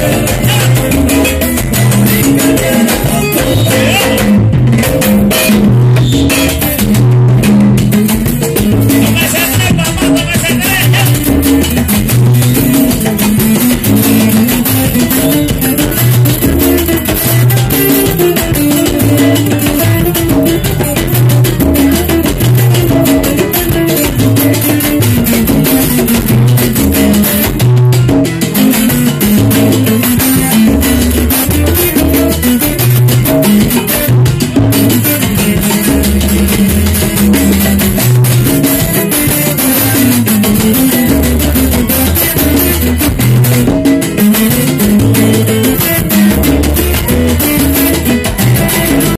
Yeah.